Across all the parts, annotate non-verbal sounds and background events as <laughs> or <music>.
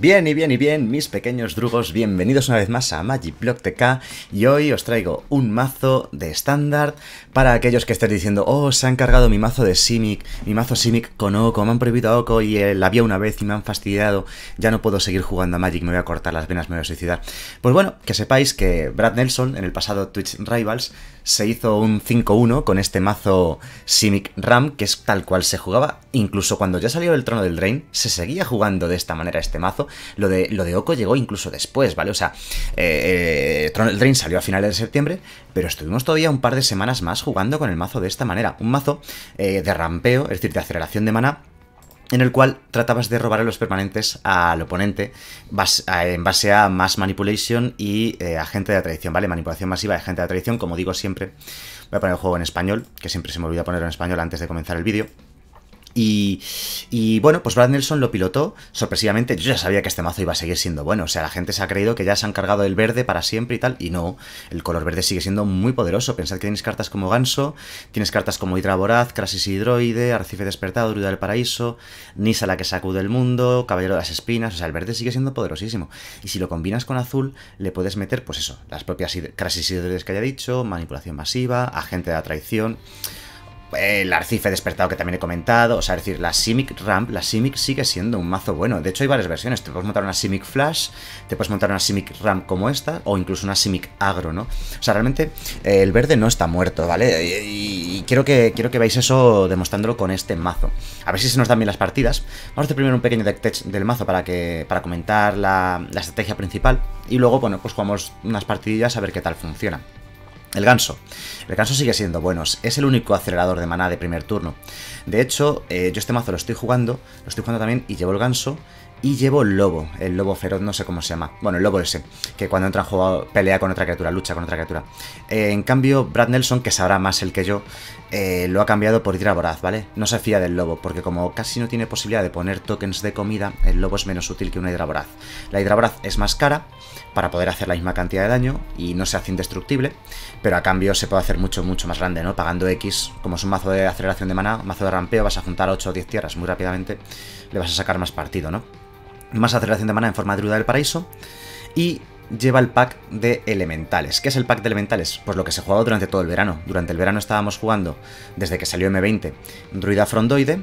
Bien y bien y bien, mis pequeños drugos, bienvenidos una vez más a Magic Block TK y hoy os traigo un mazo de estándar para aquellos que estén diciendo oh, se han cargado mi mazo de Simic, mi mazo Simic con Oko, me han prohibido a Oko y la había una vez y me han fastidiado, ya no puedo seguir jugando a Magic, me voy a cortar las venas, me voy a suicidar. Pues bueno, que sepáis que Brad Nelson en el pasado Twitch Rivals se hizo un 5-1 con este mazo Simic Ram, que es tal cual se jugaba, incluso cuando ya salió el trono del Drain, se seguía jugando de esta manera este mazo, lo de, lo de Oko llegó incluso después, ¿vale? O sea, eh, eh Throne Drain salió a finales de septiembre, pero estuvimos todavía un par de semanas más jugando con el mazo de esta manera. Un mazo eh, de rampeo, es decir, de aceleración de mana, en el cual tratabas de robar los permanentes al oponente en base a más manipulation y eh, agente de tradición, ¿vale? Manipulación masiva de agente de tradición, como digo siempre. Voy a poner el juego en español, que siempre se me olvida ponerlo en español antes de comenzar el vídeo. Y, bueno, pues Brad Nelson lo pilotó sorpresivamente. Yo ya sabía que este mazo iba a seguir siendo bueno. O sea, la gente se ha creído que ya se han cargado el verde para siempre y tal. Y no, el color verde sigue siendo muy poderoso. Pensad que tienes cartas como Ganso, tienes cartas como Hidra Voraz, Crasis Hidroide, Arrecife Despertado, Druida del Paraíso, Nisa la que sacude el mundo, Caballero de las Espinas. O sea, el verde sigue siendo poderosísimo. Y si lo combinas con azul, le puedes meter, pues eso, las propias Crasis Hidroides que haya dicho, manipulación masiva, agente de la traición el arcife despertado que también he comentado, o sea, es decir, la Simic Ramp, la Simic sigue siendo un mazo bueno. De hecho, hay varias versiones. Te puedes montar una Simic Flash, te puedes montar una Simic Ramp como esta, o incluso una Simic Agro, ¿no? O sea, realmente eh, el verde no está muerto, ¿vale? Y, quiero, que, quiero que veáis eso demostrándolo con este mazo. A ver si se nos dan bien las partidas. Vamos a hacer primero un pequeño deck del mazo para, que, para comentar la, la estrategia principal, y luego, bueno, pues jugamos unas partidillas a ver qué tal funciona. El ganso. El ganso sigue siendo bueno, es el único acelerador de maná de primer turno. De hecho, eh, yo este mazo lo estoy jugando, lo estoy jugando también y llevo el ganso y llevo el lobo, el lobo feroz, no sé cómo se llama. Bueno, el lobo ese, que cuando entra en juego pelea con otra criatura, lucha con otra criatura. Eh, en cambio, Brad Nelson, que sabrá más el que yo, eh, lo ha cambiado por Hidra Voraz, ¿vale? No se fía del lobo, porque como casi no tiene posibilidad de poner tokens de comida, el lobo es menos útil que una Hidra Voraz. La Hidra Voraz es más cara para poder hacer la misma cantidad de daño y no se hace indestructible, pero a cambio se puede hacer mucho, mucho más grande, ¿no? Pagando X, como es un mazo de aceleración de mana, mazo de rampeo, vas a juntar 8 o 10 tierras muy rápidamente, le vas a sacar más partido, ¿no? más aceleración de mana en forma de druida del paraíso y lleva el pack de elementales. ¿Qué es el pack de elementales? Pues lo que se jugado durante todo el verano. Durante el verano estábamos jugando, desde que salió M20, Druida Frondoide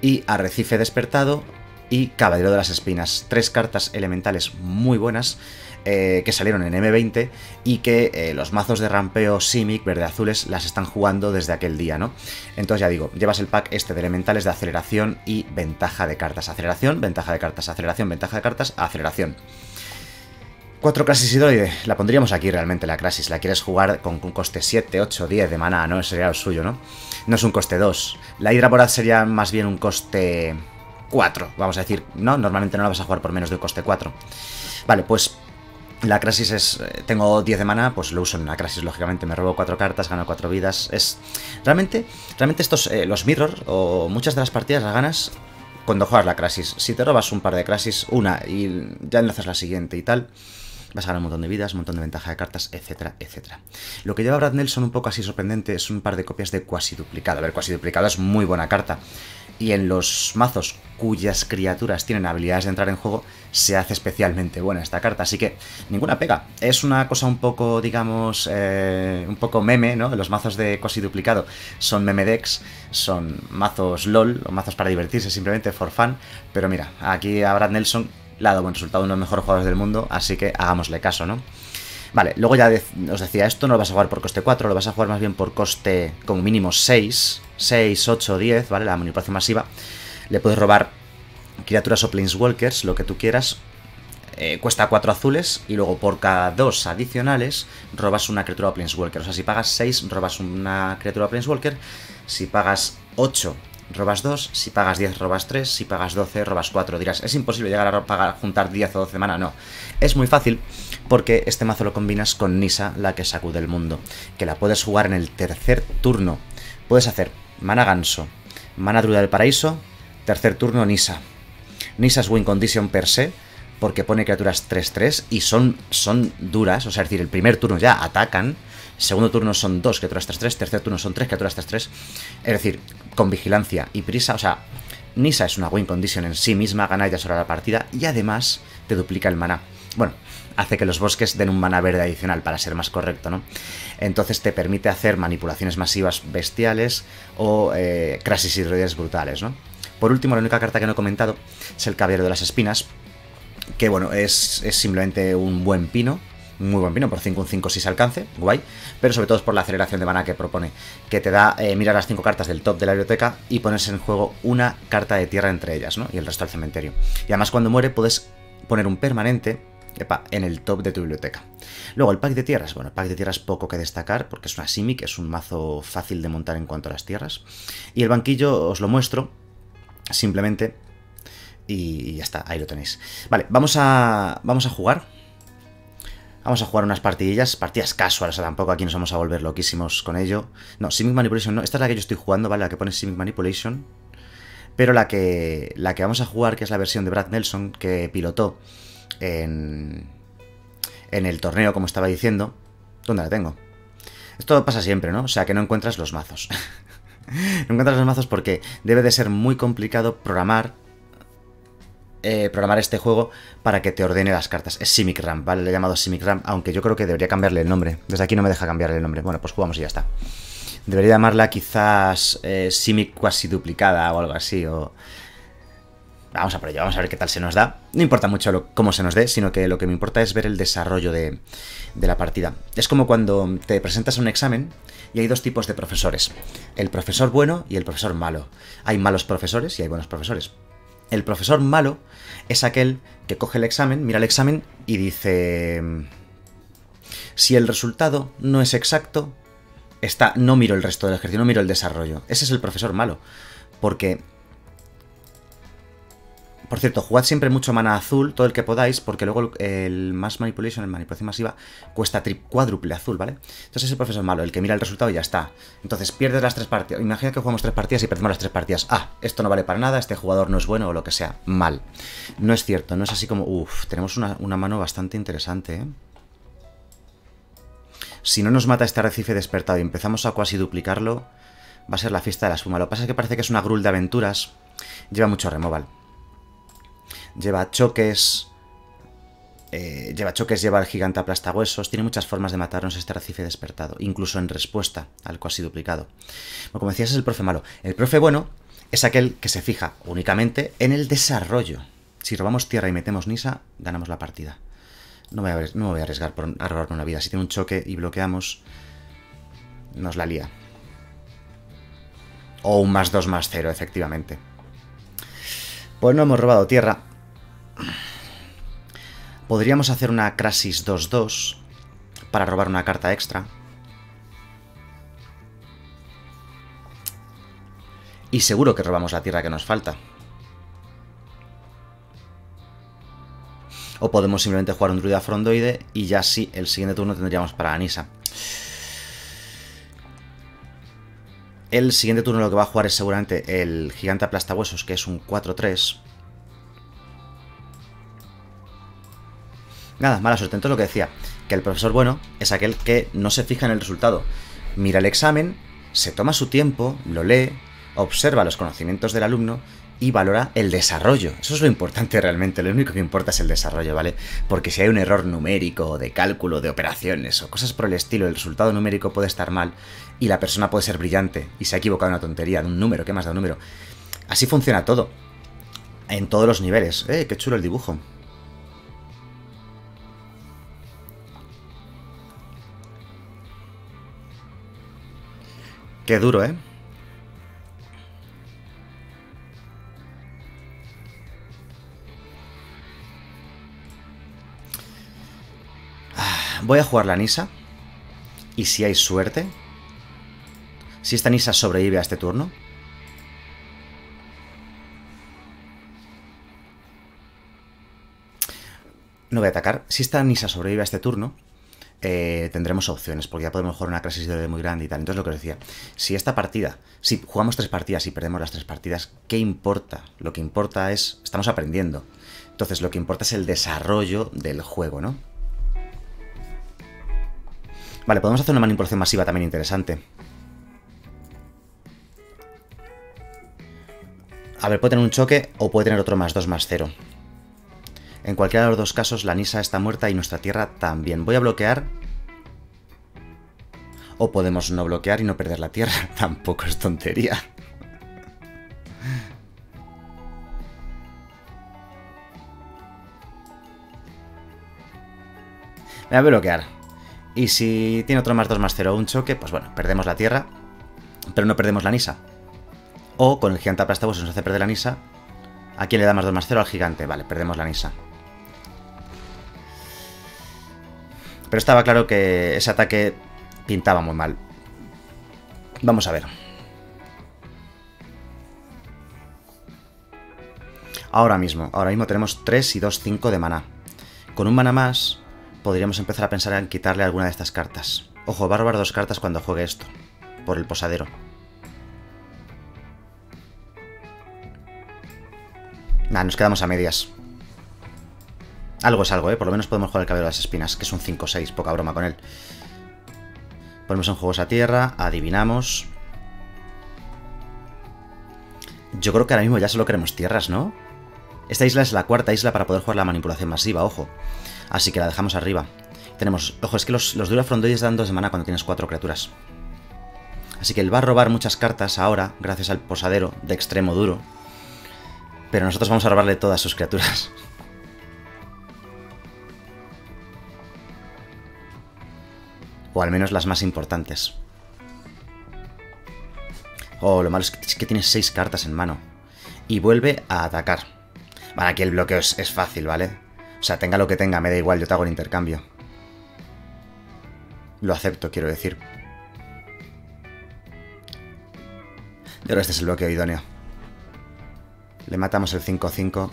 y Arrecife Despertado y Caballero de las Espinas. Tres cartas elementales muy buenas eh, que salieron en M20 y que eh, los mazos de rampeo Simic verde-azules las están jugando desde aquel día, ¿no? Entonces ya digo, llevas el pack este de elementales de aceleración y ventaja de cartas. Aceleración, ventaja de cartas, aceleración, ventaja de cartas, aceleración. Cuatro Crasis Hidroide, la pondríamos aquí realmente la Crasis, la quieres jugar con un coste 7, 8, 10 de mana, ¿no? Sería lo suyo, ¿no? No es un coste 2. La Hidra Voraz sería más bien un coste 4, vamos a decir, ¿no? Normalmente no la vas a jugar por menos de un coste 4. Vale, pues la Crasis es... Eh, tengo 10 de mana, pues lo uso en la Crasis, lógicamente. Me robo 4 cartas, gano 4 vidas. Es... Realmente, realmente estos... Eh, los Mirror, o muchas de las partidas las ganas cuando juegas la Crasis. Si te robas un par de Crasis, una, y ya enlazas la siguiente y tal... Vas a ganar un montón de vidas, un montón de ventaja de cartas, etcétera, etcétera. Lo que lleva Brad Nelson un poco así sorprendente es un par de copias de Quasi Duplicado. A ver, Quasi Duplicado es muy buena carta y en los mazos cuyas criaturas tienen habilidades de entrar en juego, se hace especialmente buena esta carta. Así que ninguna pega. Es una cosa un poco, digamos, eh, un poco meme, ¿no? Los mazos de Quasi Duplicado son meme decks, son mazos LOL, o mazos para divertirse simplemente, for fun. Pero mira, aquí a Brad Nelson le ha dado buen resultado, uno de los mejores jugadores del mundo, así que hagámosle caso, ¿no? Vale, luego ya os decía, esto no lo vas a jugar por coste 4, lo vas a jugar más bien por coste como mínimo 6, 6, 8, 10, ¿vale? La manipulación masiva. Le puedes robar criaturas o planeswalkers, lo que tú quieras. Eh, cuesta 4 azules y luego por cada 2 adicionales robas una criatura o planeswalker. O sea, si pagas 6, robas una criatura o planeswalker. Si pagas 8, robas 2, si pagas 10 robas 3, si pagas 12 robas 4. Dirás, es imposible llegar a juntar 10 o 12 mana, no. Es muy fácil porque este mazo lo combinas con Nisa, la que sacude el mundo, que la puedes jugar en el tercer turno. Puedes hacer mana ganso, mana druida del paraíso, tercer turno Nisa. Nisa es win condition per se, porque pone criaturas 3-3 y son, son duras, o sea, es decir, el primer turno ya atacan, segundo turno son dos criaturas 3-3, tercer turno son tres criaturas 3-3, es decir, con vigilancia y prisa, o sea, Nisa es una win condition en sí misma, gana ya sobre la partida y además te duplica el mana. Bueno, hace que los bosques den un mana verde adicional, para ser más correcto, ¿no? Entonces te permite hacer manipulaciones masivas bestiales o eh, crisis hidroides brutales, ¿no? Por último, la única carta que no he comentado es el Caballero de las Espinas, que bueno, es, es simplemente un buen pino, muy buen pino, por 5 un 5 si se alcance, guay, pero sobre todo es por la aceleración de mana que propone, que te da eh, mirar las 5 cartas del top de la biblioteca y ponerse en juego una carta de tierra entre ellas, ¿no? Y el resto al cementerio. Y además cuando muere puedes poner un permanente en el top de tu biblioteca. Luego, el pack de tierras. Bueno, el pack de tierras poco que destacar porque es una Simic, es un mazo fácil de montar en cuanto a las tierras. Y el banquillo os lo muestro simplemente y ya está, ahí lo tenéis. Vale, vamos a, vamos a jugar. Vamos a jugar unas partidillas, partidas casuales, o sea, tampoco aquí nos vamos a volver loquísimos con ello. No, Simic Manipulation no, esta es la que yo estoy jugando, ¿vale? La que pone Simic Manipulation. Pero la que, la que vamos a jugar, que es la versión de Brad Nelson, que pilotó en, en el torneo, como estaba diciendo. ¿Dónde la tengo? Esto pasa siempre, ¿no? O sea, que no encuentras los mazos. <laughs> no encuentras los mazos porque debe de ser muy complicado programar eh, programar este juego para que te ordene las cartas. Es Simic Ram, ¿vale? Le he llamado Simic Ram, aunque yo creo que debería cambiarle el nombre. Desde aquí no me deja cambiarle el nombre. Bueno, pues jugamos y ya está. Debería llamarla quizás eh, Simic cuasi duplicada o algo así, o... Vamos a por ello, vamos a ver qué tal se nos da. No importa mucho cómo se nos dé, sino que lo que me importa es ver el desarrollo de, de la partida. Es como cuando te presentas a un examen y hay dos tipos de profesores. El profesor bueno y el profesor malo. Hay malos profesores y hay buenos profesores. El profesor malo es aquel que coge el examen, mira el examen y dice... Si el resultado no es exacto, está, no miro el resto del ejercicio, no miro el desarrollo. Ese es el profesor malo. Porque por cierto, jugad siempre mucho mana azul, todo el que podáis, porque luego el Mass Manipulation, el manipulación masiva, cuesta cuádruple azul, ¿vale? Entonces es el profesor malo, el que mira el resultado y ya está. Entonces pierdes las tres partidas. Imagina que jugamos tres partidas y perdemos las tres partidas. Ah, esto no vale para nada, este jugador no es bueno o lo que sea. Mal. No es cierto, no es así como... Uf, tenemos una, mano bastante interesante, ¿eh? Si no nos mata este arrecife despertado y empezamos a cuasi duplicarlo, va a ser la fiesta de la espuma. Lo que pasa es que parece que es una grul de aventuras. Lleva mucho removal lleva choques, eh, lleva choques, lleva el gigante aplastahuesos, tiene muchas formas de matarnos este arrecife despertado, incluso en respuesta al cuasi duplicado. como decías, es el profe malo. El profe bueno es aquel que se fija únicamente en el desarrollo. Si robamos tierra y metemos Nisa, ganamos la partida. No me, voy a, no me voy a arriesgar por robarme una vida. Si tiene un choque y bloqueamos, nos la lía. O un más 2 más 0, efectivamente. Pues no hemos robado tierra. Podríamos hacer una Crasis 2-2 para robar una carta extra. Y seguro que robamos la tierra que nos falta. O podemos simplemente jugar un druida frondoide y ya sí, el siguiente turno tendríamos para Anisa. El siguiente turno lo que va a jugar es seguramente el gigante aplastahuesos, que es un 4-3. Nada, mala suerte. Entonces lo que decía, que el profesor bueno es aquel que no se fija en el resultado. Mira el examen, se toma su tiempo, lo lee, observa los conocimientos del alumno y valora el desarrollo. Eso es lo importante realmente, lo único que importa es el desarrollo, ¿vale? Porque si hay un error numérico, de cálculo, de operaciones o cosas por el estilo, el resultado numérico puede estar mal y la persona puede ser brillante y se ha equivocado en una tontería, de un número, ¿qué más da un número? Así funciona todo. En todos los niveles. ¡Eh, qué chulo el dibujo! Qué duro, ¿eh? Ah, voy a jugar la Nisa. Y si hay suerte... Si esta Nisa sobrevive a este turno... No voy a atacar. Si esta Nisa sobrevive a este turno, eh, tendremos opciones, porque ya podemos jugar una crisis de muy grande y tal. Entonces lo que os decía, si esta partida, si jugamos tres partidas y perdemos las tres partidas, ¿qué importa? Lo que importa es, estamos aprendiendo. Entonces lo que importa es el desarrollo del juego, ¿no? Vale, podemos hacer una manipulación masiva también interesante. A ver, puede tener un choque o puede tener otro más 2 más 0. En cualquiera de los dos casos, la Nisa está muerta y nuestra tierra también. Voy a bloquear. O podemos no bloquear y no perder la tierra. <laughs> Tampoco es tontería. Me voy a bloquear. Y si tiene otro más 2 más 0 un choque, pues bueno, perdemos la tierra. Pero no perdemos la Nisa. O con el gigante aplastado se nos hace perder la Nisa. ¿A quién le da más 2 más 0? Al gigante. Vale, perdemos la Nisa. Pero estaba claro que ese ataque pintaba muy mal. Vamos a ver. Ahora mismo, ahora mismo tenemos 3 y 2, 5 de maná. Con un mana más, podríamos empezar a pensar en quitarle alguna de estas cartas. Ojo, va dos cartas cuando juegue esto, por el posadero. Nah, nos quedamos a medias. Algo es algo, ¿eh? Por lo menos podemos jugar el cabello de las espinas, que es un 5-6, poca broma con él. Ponemos en juegos a tierra, adivinamos. Yo creo que ahora mismo ya solo queremos tierras, ¿no? Esta isla es la cuarta isla para poder jugar la manipulación masiva, ojo. Así que la dejamos arriba. Tenemos... Ojo, es que los, los Durafrondoides dan dos de mana cuando tienes cuatro criaturas. Así que él va a robar muchas cartas ahora, gracias al posadero de extremo duro. Pero nosotros vamos a robarle todas sus criaturas. <laughs> O al menos las más importantes. Oh, lo malo es que, es que tiene seis cartas en mano. Y vuelve a atacar. Vale, aquí el bloqueo es, es, fácil, ¿vale? O sea, tenga lo que tenga, me da igual, yo te hago el intercambio. Lo acepto, quiero decir. Y ahora este es el bloqueo idóneo. Le matamos el 5-5.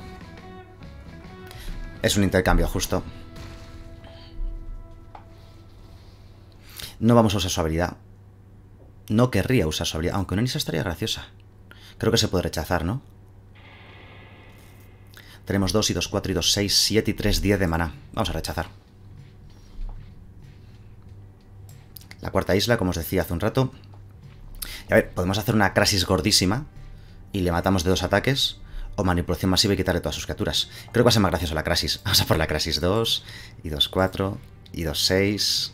Es un intercambio justo. No vamos a usar su habilidad. No querría usar su habilidad, aunque una Nisa estaría graciosa. Creo que se puede rechazar, ¿no? Tenemos 2 y 2, 4 y 2, 6, 7 y 3, 10 de maná. Vamos a rechazar. La cuarta isla, como os decía hace un rato. Y a ver, podemos hacer una Crasis gordísima y le matamos de dos ataques. O manipulación masiva y quitarle todas sus criaturas. Creo que va a ser más gracioso la Crasis. <laughs> Vamos a por la Crasis 2 y 2, 4 y 2, 6,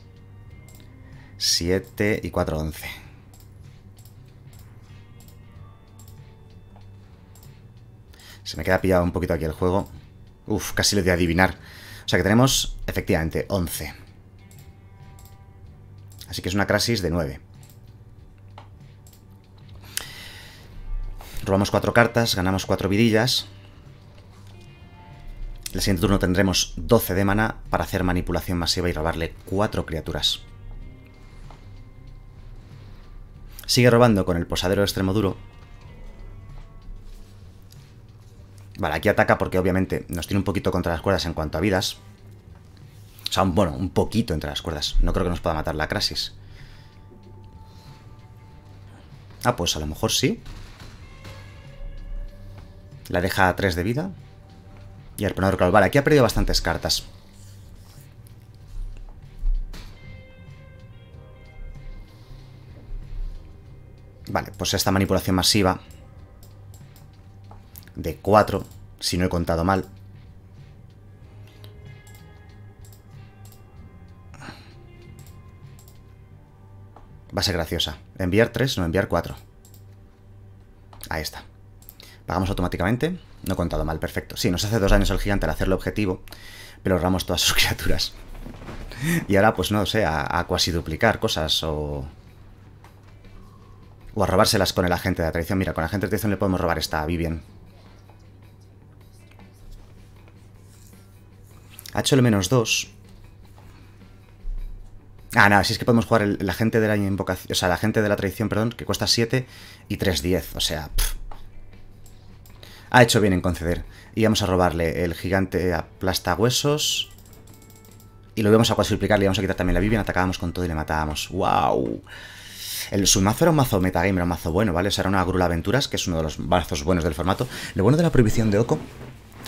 7 y 4, 11. Se me queda pillado un poquito aquí el juego. Uf, casi le a adivinar. O sea que tenemos, efectivamente, 11. Así que es una Crasis de 9. Robamos 4 cartas, ganamos 4 vidillas. El siguiente turno tendremos 12 de mana para hacer manipulación masiva y robarle 4 criaturas. Sigue robando con el posadero extremo duro. Vale, aquí ataca porque obviamente nos tiene un poquito contra las cuerdas en cuanto a vidas. O sea, bueno, un poquito entre las cuerdas. No creo que nos pueda matar la Crasis. Ah, pues a lo mejor sí. La deja a 3 de vida. Y el ponedor claro. Vale, aquí ha perdido bastantes cartas. Vale, pues esta manipulación masiva de 4, si no he contado mal. Va a ser graciosa. Enviar 3, no enviar 4. Ahí está. Pagamos automáticamente. No he contado mal, perfecto. Sí, nos hace dos años el gigante al hacerlo objetivo, pero ahorramos todas <laughs> sus criaturas. Y ahora, pues no sé, a, a cuasi duplicar cosas o... O a robárselas con el agente de la tradición. Mira, con el agente de tradición le podemos robar esta Vivian. Ha hecho el menos 2. Ah, nada, si es que podemos jugar el, agente de la invocación. O sea, el agente de la tradición, perdón, que cuesta 7 y 3, 10. O sea, pff. ha hecho bien en conceder. Y vamos a robarle el gigante aplasta huesos. Y lo íbamos a cuadruplicar, le íbamos a quitar también la Vivian, atacábamos con todo y le matábamos. ¡Wow! El, su mazo era un mazo metagame, era un mazo bueno, ¿vale? O sea, era una Grula Aventuras, que es uno de los mazos buenos del formato. Lo bueno de la prohibición de Oko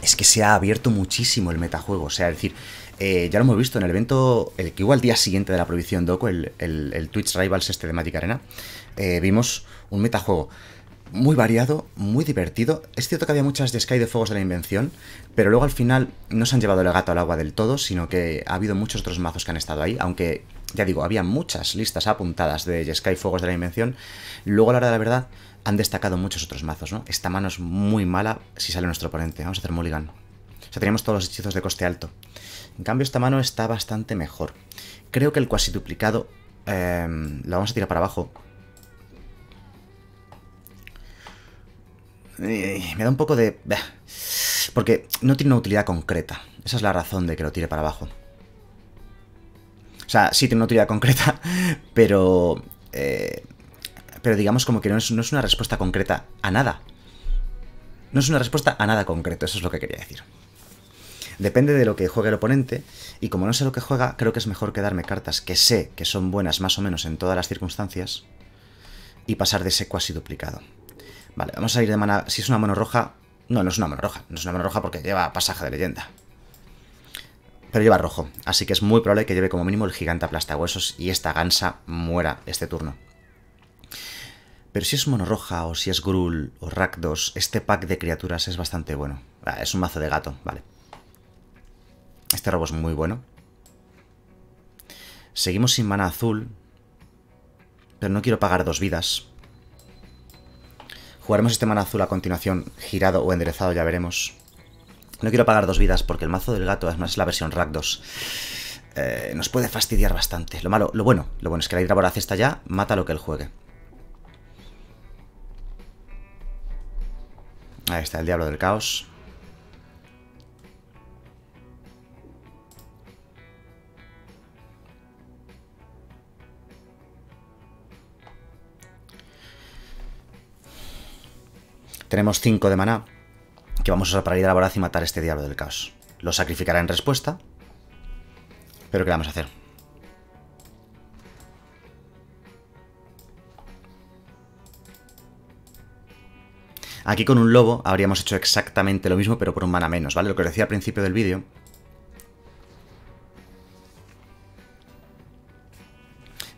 es que se ha abierto muchísimo el metajuego. O sea, es decir, eh, ya lo hemos visto en el evento, el que hubo al día siguiente de la prohibición de el, el, el Twitch Rivals este de Magic Arena, eh, vimos un metajuego muy variado, muy divertido. Es cierto que había muchas de Sky de Fuegos de la Invención, pero luego al final no se han llevado el gato al agua del todo, sino que ha habido muchos otros mazos que han estado ahí, aunque ya digo, había muchas listas apuntadas de Sky Fuegos de la Invención. Luego a la hora de la verdad han destacado muchos otros mazos, ¿no? Esta mano es muy mala si sale nuestro oponente. Vamos a hacer mulligan. O sea, teníamos todos los hechizos de coste alto. En cambio, esta mano está bastante mejor. Creo que el cuasi duplicado eh, lo vamos a tirar para abajo. me da un poco de... Porque no tiene una utilidad concreta. Esa es la razón de que lo tire para abajo. O sea, sí tiene una utilidad concreta, <laughs> pero... Eh, pero digamos como que no es, no es una respuesta concreta a nada. No es una respuesta a nada concreto, eso es lo que quería decir. Depende de lo que juegue el oponente, y como no sé lo que juega, creo que es mejor quedarme cartas que sé que son buenas más o menos en todas las circunstancias, y pasar de ese cuasi duplicado. Vale, vamos a ir de mana... Si es una mano roja... No, no es una mano roja. No es una mano roja porque lleva pasaje de leyenda. Pero lleva rojo. Así que es muy probable que lleve como mínimo el gigante huesos y esta gansa muera este turno. Pero si es mono roja o si es Grul o Rakdos, este pack de criaturas es bastante bueno. Ah, es un mazo de gato, vale. Este robo es muy bueno. Seguimos sin mana azul. Pero no quiero pagar dos vidas. Jugaremos este mana azul a continuación, girado o enderezado, ya veremos. No quiero pagar dos vidas porque el mazo del gato, además es la versión Rakdos, eh, nos puede fastidiar bastante. Lo malo, lo bueno, lo bueno es que la Hidra Voraz está ya, mata lo que él juegue. Ahí está el Diablo del Caos. Tenemos 5 de maná que vamos a usar para ir a la voraz y matar a este diablo del caos. Lo sacrificará en respuesta. Pero ¿qué vamos a hacer? Aquí con un lobo habríamos hecho exactamente lo mismo, pero por un mana menos, ¿vale? Lo que os decía al principio del vídeo.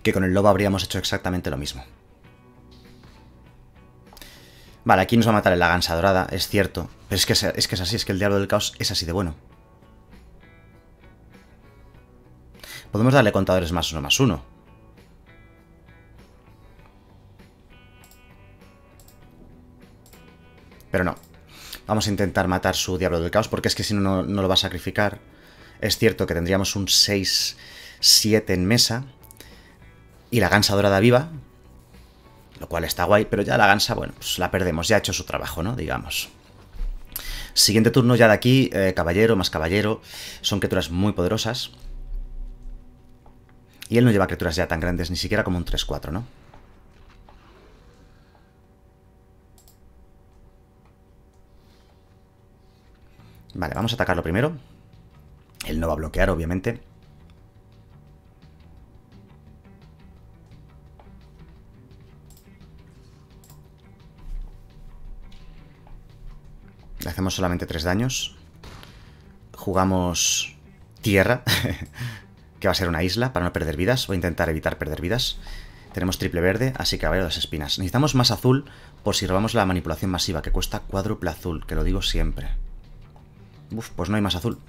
Que con el lobo habríamos hecho exactamente lo mismo. Vale, aquí nos va a matar en la gansa dorada, es cierto. Pero es que es, que es así, es que el diablo del caos es así de bueno. Podemos darle contadores más uno más uno. Pero no. Vamos a intentar matar su diablo del caos, porque es que si no, no lo va a sacrificar. Es cierto que tendríamos un 6-7 en mesa. Y la gansa dorada viva, lo cual está guay, pero ya la gansa, bueno, pues la perdemos, ya ha hecho su trabajo, ¿no? Digamos. Siguiente turno ya de aquí, eh, caballero más caballero, son criaturas muy poderosas. Y él no lleva criaturas ya tan grandes, ni siquiera como un 3-4, ¿no? Vale, vamos a atacarlo primero. Él no va a bloquear, obviamente. Hacemos solamente tres daños. Jugamos tierra, <laughs> que va a ser una isla para no perder vidas. Voy a intentar evitar perder vidas. Tenemos triple verde, así que ver las espinas. Necesitamos más azul por si robamos la manipulación masiva, que cuesta cuádruple azul, que lo digo siempre. Uf, pues no hay más azul.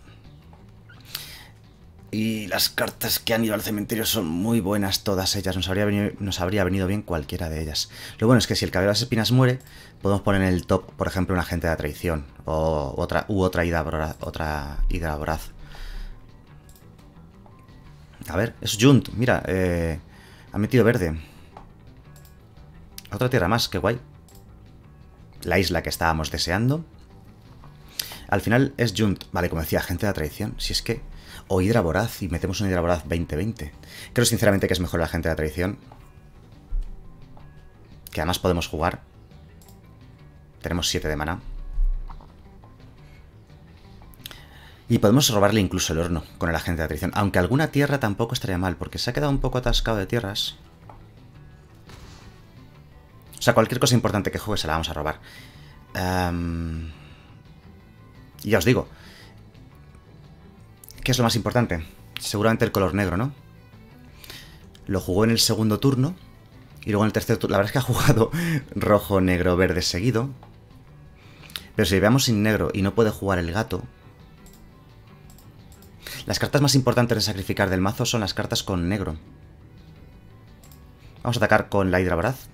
Y las cartas que han ido al cementerio son muy buenas todas ellas. Nos habría, venido, bien cualquiera de ellas. Lo bueno es que si el cabello de las espinas muere, podemos poner en el top, por ejemplo, un agente de traición. O otra, u otra hidra, otra voraz. A ver, es Junt. Mira, eh, ha metido verde. Otra tierra más, qué guay. La isla que estábamos deseando. Al final es Junt. Vale, como decía, agente de traición. Si es que o Hidra Voraz y metemos un Hidra Voraz 2020. Creo sinceramente que es mejor la gente de la traición. Que además podemos jugar. Tenemos 7 de mana. Y podemos robarle incluso el horno con el agente de traición. Aunque alguna tierra tampoco estaría mal, porque se ha quedado un poco atascado de tierras. O sea, cualquier cosa importante que juegue se la vamos a robar. y ya os digo, ¿Qué es lo más importante? Seguramente el color negro, ¿no? Lo jugó en el segundo turno Y luego en el tercer turno, la verdad es que ha jugado <laughs> rojo, negro, verde seguido. Pero si veamos sin negro y no puede jugar el gato... Las cartas más importantes de sacrificar del mazo son las cartas con negro. Vamos a atacar con la Hidra Voraz.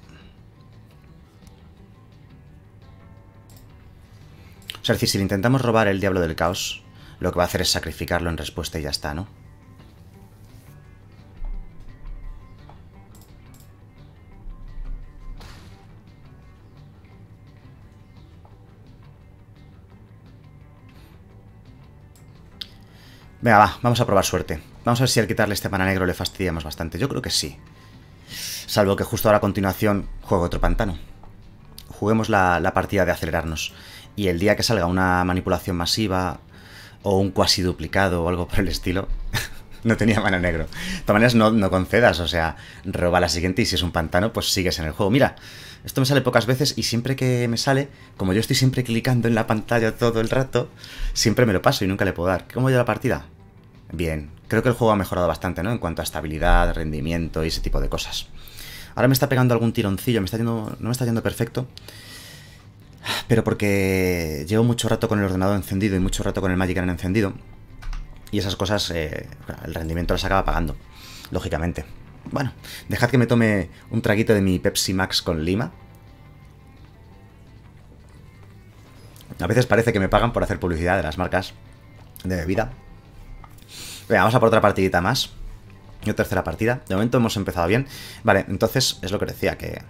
O sea, es decir, si le intentamos robar el Diablo del Caos, lo que va a hacer es sacrificarlo en respuesta y ya está, ¿no? Venga, va, vamos a probar suerte. Vamos a ver si al quitarle este pana negro le fastidiamos bastante. Yo creo que sí. Salvo que justo ahora a continuación juegue otro pantano. Juguemos la, partida de acelerarnos. Y el día que salga una manipulación masiva o un cuasi duplicado o algo por el estilo, <laughs> no tenía mana negro. De todas maneras, no, no, concedas, o sea, roba la siguiente y si es un pantano, pues sigues en el juego. Mira, esto me sale pocas veces y siempre que me sale, como yo estoy siempre clicando en la pantalla todo el rato, siempre me lo paso y nunca le puedo dar. ¿Cómo yo la partida? Bien, creo que el juego ha mejorado bastante, ¿no? En cuanto a estabilidad, rendimiento y ese tipo de cosas. Ahora me está pegando algún tironcillo, me está yendo, no me está yendo perfecto. Pero porque llevo mucho rato con el ordenador encendido y mucho rato con el Magic en encendido. Y esas cosas, eh, el rendimiento las acaba pagando, lógicamente. Bueno, dejad que me tome un traguito de mi Pepsi Max con lima. A veces parece que me pagan por hacer publicidad de las marcas de bebida. Venga, vamos a por otra partidita más. Y tercera partida. De momento hemos empezado bien. Vale, entonces es lo que decía, que...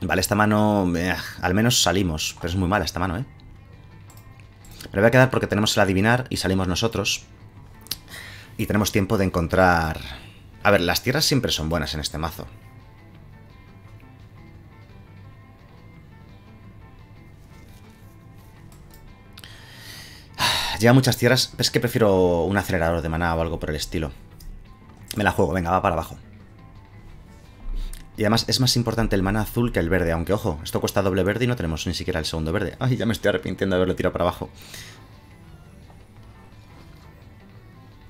Vale, esta mano... Eh, al menos salimos. Pero es muy mala esta mano, ¿eh? Pero voy a quedar porque tenemos el adivinar y salimos nosotros. Y tenemos tiempo de encontrar... A ver, las tierras siempre son buenas en este mazo. <sighs> Lleva muchas tierras. Es que prefiero un acelerador de maná o algo por el estilo. Me la juego, venga, va para abajo. Y además es más importante el maná azul que el verde, aunque ojo, esto cuesta doble verde y no tenemos ni siquiera el segundo verde. Ay, ya me estoy arrepintiendo de haberlo tirado para abajo.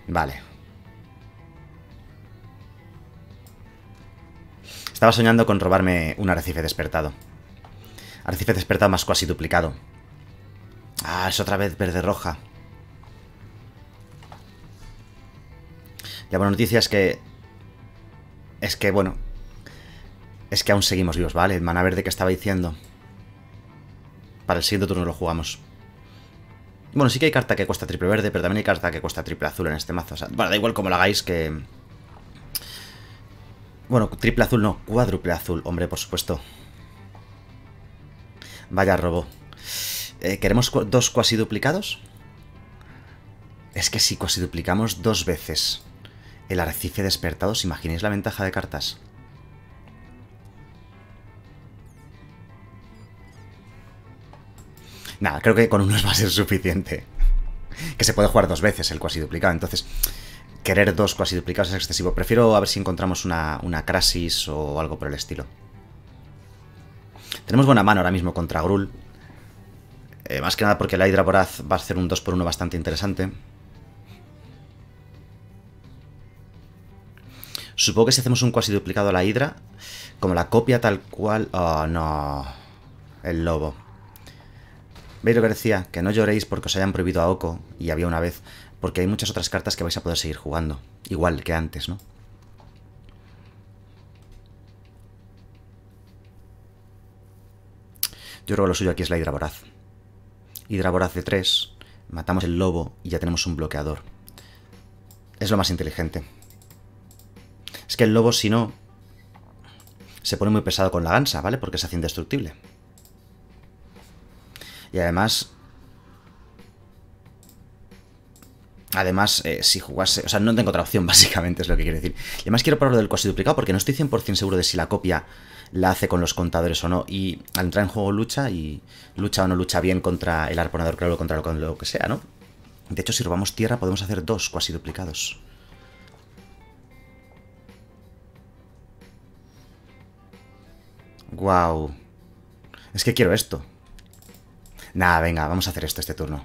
Vale. Estaba soñando con robarme un arrecife despertado. Arrecife despertado más cuasi duplicado. Ah, es otra vez verde-roja. La buena noticia es que... Es que, bueno... Es que aún seguimos vivos, ¿vale? El mana verde que estaba diciendo. Para el siguiente turno lo jugamos. Bueno, sí que hay carta que cuesta triple verde, pero también hay carta que cuesta triple azul en este mazo. O sea, da igual como lo hagáis que... Bueno, triple azul no, cuádruple azul, hombre, por supuesto. Vaya robo. Eh, ¿Queremos dos cuasi duplicados? Es que si cuasi duplicamos dos veces el arrecife despertado, ¿os imagináis la ventaja de cartas? Nada, creo que con uno va a ser suficiente. Que se puede jugar dos veces el cuasi duplicado, entonces querer dos cuasi duplicados es excesivo. Prefiero a ver si encontramos una, una Crasis o algo por el estilo. Tenemos buena mano ahora mismo contra Grul. Eh, más que nada porque la Hydra Voraz va a hacer un 2x1 bastante interesante. Supongo que si hacemos un cuasi duplicado a la hidra, como la copia tal cual... Oh, no. El lobo. ¿Veis lo que no lloréis porque os hayan prohibido a Oko, y había una vez, porque hay muchas otras cartas que vais a poder seguir jugando. Igual que antes, ¿no? Yo creo que lo suyo aquí es la Hidra Voraz. Hidra Voraz de 3, matamos el lobo y ya tenemos un bloqueador. Es lo más inteligente. Es que el lobo, si no, se pone muy pesado con la gansa, ¿vale? Porque se hace indestructible. Y además... Además, eh, si jugase... O sea, no tengo otra opción, <laughs> básicamente, es lo que quiero decir. Y además quiero probar lo del cuasi duplicado porque no estoy 100% seguro de si la copia la hace con los contadores o no. Y al entrar en juego lucha y lucha o no lucha bien contra el arponador, claro, contra lo que sea, ¿no? De hecho, si robamos tierra podemos hacer dos cuasi duplicados. Wow. Es que quiero esto. Nada, venga, vamos a hacer esto este turno.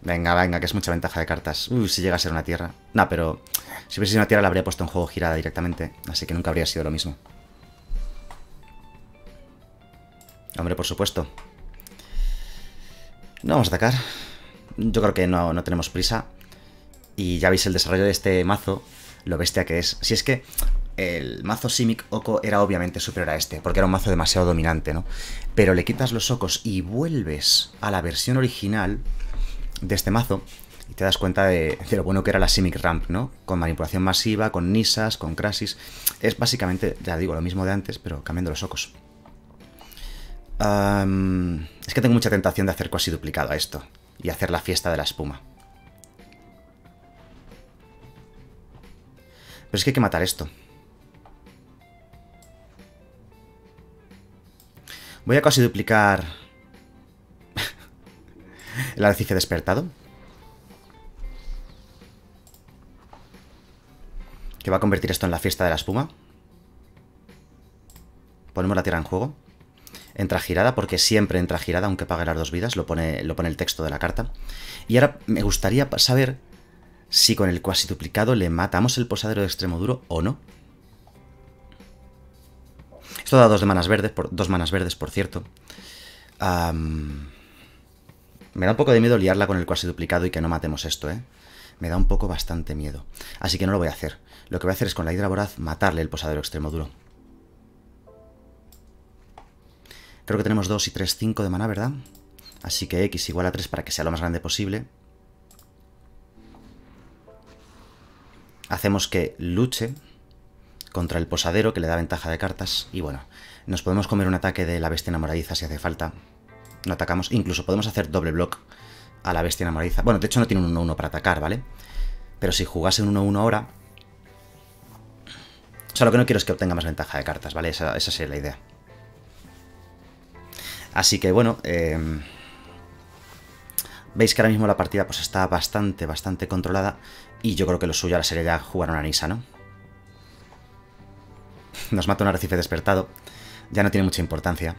Venga, venga, que es mucha ventaja de cartas. Uy, si llega a ser una tierra. No, pero si hubiese sido una tierra la habría puesto en juego girada directamente. Así que nunca habría sido lo mismo. Hombre, por supuesto. No vamos a atacar. Yo creo que no, no tenemos prisa. Y ya veis el desarrollo de este mazo, lo bestia que es. Si es que el mazo Simic Oko era obviamente superior a este, porque era un mazo demasiado dominante, ¿no? Pero le quitas los Ocos y vuelves a la versión original de este mazo y te das cuenta de, lo bueno que era la Simic Ramp, ¿no? Con manipulación masiva, con Nisas, con Crasis. Es básicamente, ya digo, lo mismo de antes, pero cambiando los ojos. es que tengo mucha tentación de hacer casi duplicado a esto y hacer la fiesta de la espuma. Pero es que hay que matar esto. Voy a casi duplicar <laughs> el arrecife despertado. Que va a convertir esto en la fiesta de la espuma. Ponemos la tierra en juego. Entra girada, porque siempre entra girada, aunque pague las dos vidas. Lo pone, lo pone el texto de la carta. Y ahora me gustaría saber si con el cuasi duplicado le matamos el posadero de extremo duro o no. Esto da dos manas verdes, por, dos manas verdes, por cierto. Me da un poco de miedo liarla con el cuasi duplicado y que no matemos esto, ¿eh? Me da un poco bastante miedo. Así que no lo voy a hacer. Lo que voy a hacer es con la hidra voraz matarle el posadero extremo duro. Creo que tenemos 2 y 3, 5 de mana, ¿verdad? Así que X igual a 3 para que sea lo más grande posible. Hacemos que luche contra el posadero, que le da ventaja de cartas. Y bueno, nos podemos comer un ataque de la bestia enamoradiza si hace falta no atacamos. Incluso podemos hacer doble block a la bestia enamoradiza. Bueno, de hecho no tiene un 1-1 para atacar, ¿vale? Pero si jugase un 1-1 ahora... O sea, lo que no quiero es que obtenga más ventaja de cartas, ¿vale? Esa, esa sería la idea. Así que, bueno... Eh, veis que ahora mismo la partida pues está bastante, bastante controlada. Y yo creo que lo suyo ahora sería ya jugar una Nisa, ¿no? Nos mata un arrecife despertado. Ya no tiene mucha importancia.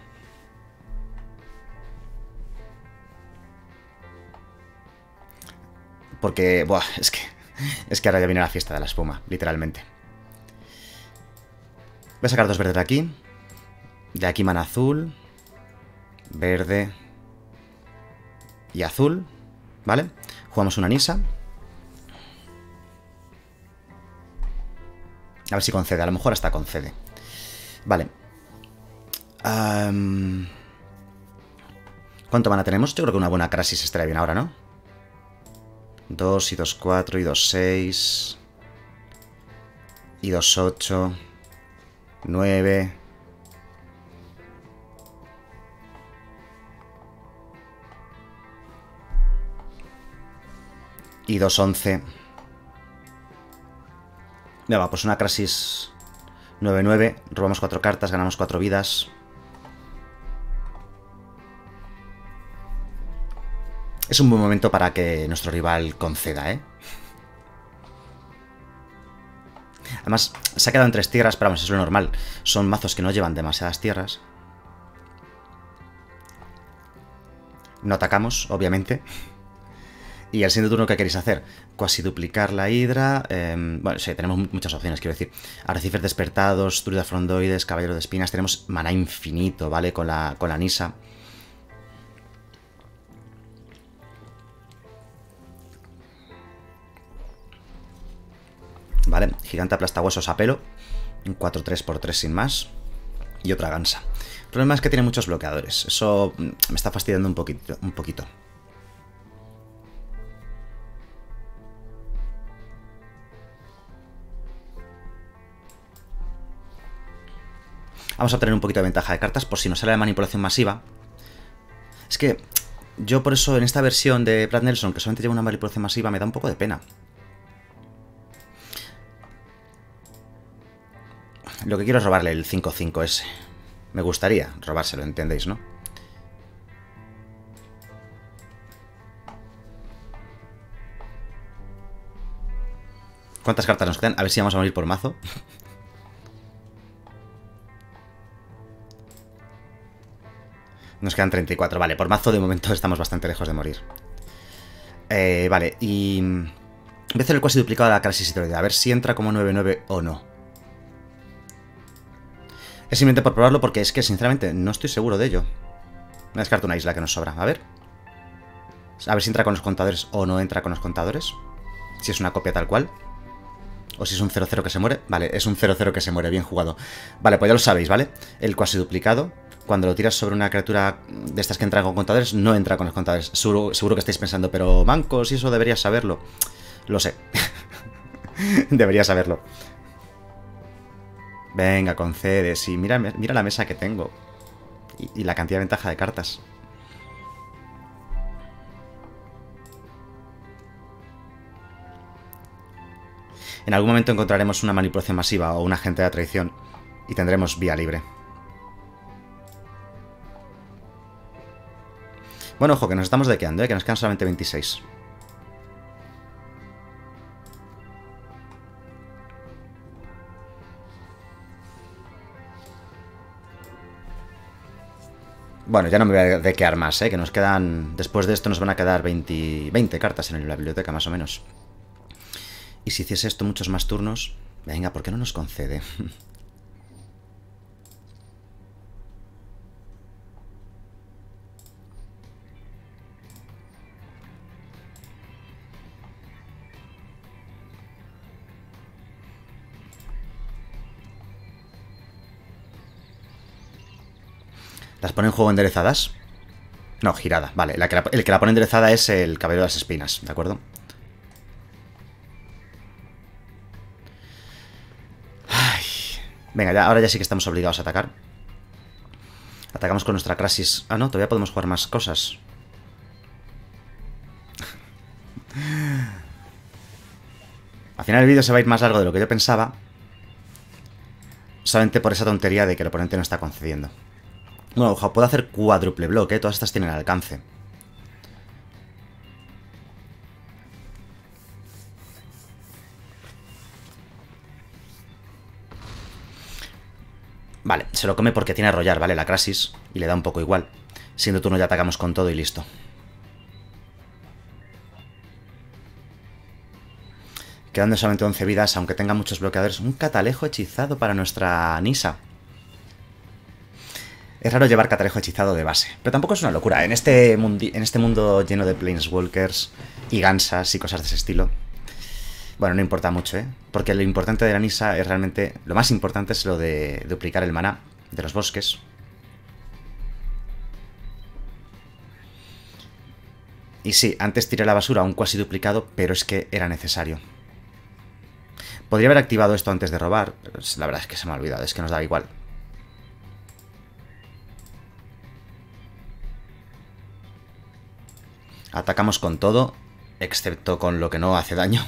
Porque, buah, es que, es que ahora ya viene la fiesta de la espuma, literalmente. Voy a sacar dos verdes de aquí. De aquí mana azul. Verde. Y azul. ¿Vale? Jugamos una Nisa. A ver si concede. A lo mejor hasta concede. Vale. ¿Cuánto mana tenemos? Yo creo que una buena Crasis estaría bien ahora, ¿no? 2 y 2, 4 y 2, 6. Y 2, 8. 9. Y 2, 11. Va, pues una crisis 9-9. Robamos 4 cartas, ganamos 4 vidas. Es un buen momento para que nuestro rival conceda, ¿eh? Además, se ha quedado en tres tierras, pero vamos, es lo normal. Son mazos que no llevan demasiadas tierras. No atacamos, obviamente. Y al siguiente turno, ¿qué queréis hacer? Cuasi duplicar la hidra. Em, bueno, sí, tenemos muchas opciones, quiero decir. Arrecifes despertados, druida frondoides, caballero de espinas. Tenemos maná infinito, ¿vale? Con la, con la Nisa. ¿vale? Gigante aplastahuesos a pelo, un 4-3x3 sin más, y otra gansa. El problema es que tiene muchos bloqueadores, eso mm, me está fastidiando un poquito. Un poquito. Vamos a obtener un poquito de ventaja de cartas por si nos sale la manipulación masiva. Es que yo por eso en esta versión de Brad Nelson, que solamente lleva una manipulación masiva, me da un poco de pena. Lo que quiero es robarle el 5-5S. Me gustaría robárselo, ¿entendéis, no? ¿Cuántas cartas nos quedan? A ver si vamos a morir por mazo. <laughs> Nos quedan 34. Vale, por mazo de momento estamos bastante lejos de morir. Eh, vale, y... Voy a hacer el cuasi duplicado de la crisis a ver si entra como 9-9 o no. Es simplemente por probarlo porque es que, sinceramente, no estoy seguro de ello. Me descarto una isla que nos sobra. A ver. A ver si entra con los contadores o no entra con los contadores. Si es una copia tal cual. O si es un 0-0 que se muere. Vale, es un 0-0 que se muere. Bien jugado. Vale, pues ya lo sabéis, ¿vale? El cuasi duplicado. Cuando lo tiras sobre una criatura de estas que entran con contadores, no entra con los contadores. Seguro, seguro que estáis pensando, pero mancos, y eso deberías saberlo. Lo sé. <laughs> Debería saberlo. Venga, concede. Sí, mira, mira la mesa que tengo. Y, y la cantidad de ventaja de cartas. En algún momento encontraremos una manipulación masiva o un agente de traición y tendremos vía libre. Bueno, ojo, que nos estamos dequeando, ¿eh? que nos quedan solamente 26. Bueno, ya no me voy a dequear más, ¿eh? que nos quedan... Después de esto nos van a quedar 20, 20 cartas en la biblioteca, más o menos. Y si hiciese esto muchos más turnos... Venga, ¿por qué no nos concede? <laughs> ¿Las pone en juego enderezadas? No, girada. Vale, el que la pone enderezada es el cabello de las espinas, ¿de acuerdo? Venga, ya, ahora ya sí que estamos obligados a atacar. Atacamos con nuestra Crasis. Ah, no, todavía podemos jugar más cosas. Al final el vídeo se va a ir más largo de lo que yo pensaba. Solamente por esa tontería de que el oponente no está concediendo. Bueno, ojo, puedo hacer cuádruple bloque, todas estas tienen alcance. Vale, se lo come porque tiene arrollar, ¿vale? La Crasis, y le da un poco igual. Siendo turno ya atacamos con todo y listo. Quedando solamente 11 vidas, aunque tenga muchos bloqueadores. Un catalejo hechizado para nuestra Nisa. Es raro llevar catalejo hechizado de base, pero tampoco es una locura. En este, en este mundo lleno de Planeswalkers y gansas y cosas de ese estilo, bueno, no importa mucho, ¿eh? Porque lo importante de la Nisa es realmente... Lo más importante es lo de duplicar el maná de los bosques. Y sí, antes tiré la basura un cuasi duplicado, pero es que era necesario. Podría haber activado esto antes de robar, pero la verdad es que se me ha olvidado, es que nos da igual. Atacamos con todo, excepto con lo que no hace daño.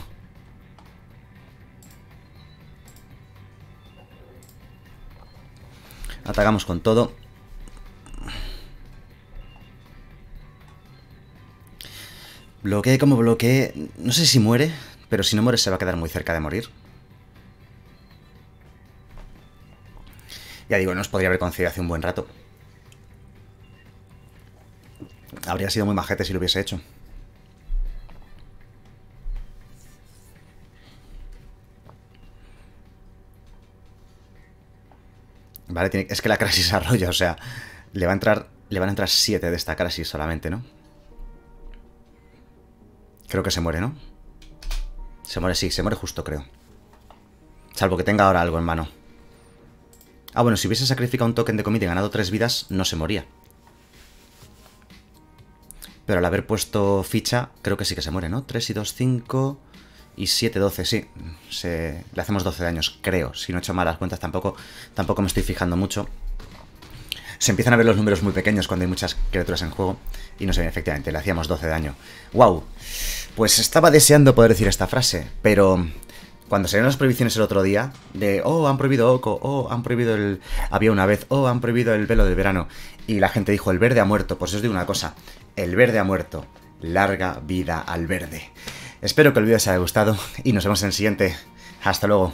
Atacamos con todo. Bloquee como bloquee. No sé si muere, pero si no muere se va a quedar muy cerca de morir. Ya digo, nos podría haber concedido hace un buen rato. Habría sido muy majete si lo hubiese hecho. Vale, es que la Crasis <laughs> arrolla, o sea, le va a entrar, le van a entrar 7 de esta Crasis solamente, ¿no? Creo que se muere, ¿no? Se muere, sí, se muere justo, creo. Salvo que tenga ahora algo en mano. Ah, bueno, si hubiese sacrificado un token de comida y ganado 3 vidas, no se moría. Pero al haber puesto ficha, creo que sí que se muere, ¿no? 3 y 2, 5 y 7, 12, sí. Se... Le hacemos 12 daños, creo. Si no he hecho malas cuentas, tampoco, tampoco me estoy fijando mucho. Se empiezan a ver los números muy pequeños cuando hay muchas criaturas en juego. Y no sé, efectivamente, le hacíamos 12 de daño. ¡Wow! Pues estaba deseando poder decir esta frase, pero cuando salieron las prohibiciones el otro día, de, oh, han prohibido Oco, oh, han prohibido el... Había una vez, oh, han prohibido el velo del verano. Y la gente dijo, el verde ha muerto. Pues os digo una cosa, el verde ha muerto. Larga vida al verde. Espero que el vídeo os haya gustado y nos vemos en el siguiente. Hasta luego.